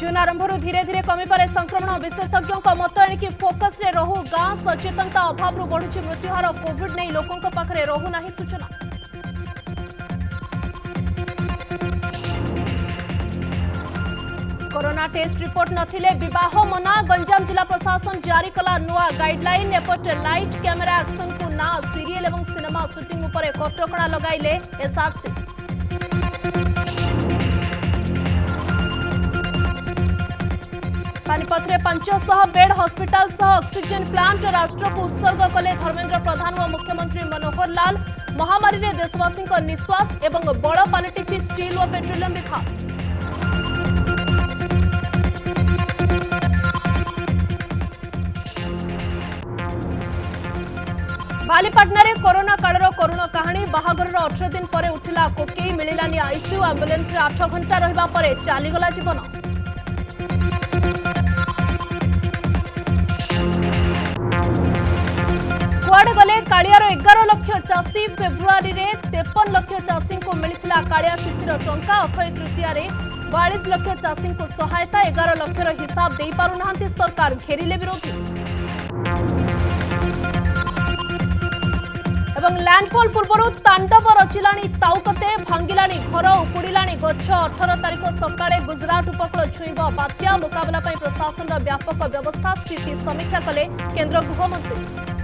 જુન આરંભરૂ ધીરે ધીરે કમી પર સંક્રમણ વિષેશજ્ઞકો મતન કે ફોકસ રે રહુ ગા સચેતંતા અભાવરૂ બડુચે મૃત્યુહાર કોવિડ નઈ લોકો કો પાખરે રહુ નહી સૂચના કોરોના ટેસ્ટ રિપોર્ટ નથિલે વિવાહ મના ગંજામ જિલ્લા પ્રશાસન જારી કલા નુઆ ગાઈડલાઈન એપટે લાઈટ કેમેરા એક્શન કુ ના સિરીયલ એવંગ સિનેમા શૂટિંગ ઉપર કઠોકણા લગાઈલે એસા নিপথরে 500 বেড হসপিটাল সহ অক্সিজেন প্লান্ট রাষ্ট্রক উৎসর্গ কলে धर्मेंद्र প্রধান ও মুখ্যমন্ত্রী মনোহর লাল মহামারী রে দেশবাসি কা নিশ্বাস এবঙ্গ বড় পালিটি ফি স্টিল ও বেট্রিলাম রে খা। ভালেপাটনারে করোনা কালৰ করুণ কাহিনী বাহাগৰৰ 18 দিন পরে উঠিলা কোকেই মিলিলানি আইসু অ্যাম্বুলেন্সে 8 ঘণ্টা ৰৈবা পরে চালি গলা জীৱন। কাড়িয়ার এগার লক্ষ চাষী ফেব্রুয়ারি তেপন লক্ষ চাষী মিলিলা কাড়িয়া শিশির টঙ্কা অক্ষয় তৃতীয় বয়াশ লক্ষ চাষী সহায়তা এগার লক্ষর হিসাব দিয়ে পু না সরকার ঘেরিলে বিরোধী এবং ল্যান্ডফল পূর্বর তাণ্ডব রচিলা তাউকতে ভাঙ্গিলা ঘর উপুড়া গছ অঠর তারিখ সকালে গুজরাট উপকূল ছুইব বাত্যা মোকাবিলা প্রশাসনর ব্যাপক ব্যবস্থা স্থিতি সমীক্ষা কলে কেন্দ্র গৃহমন্ত্রী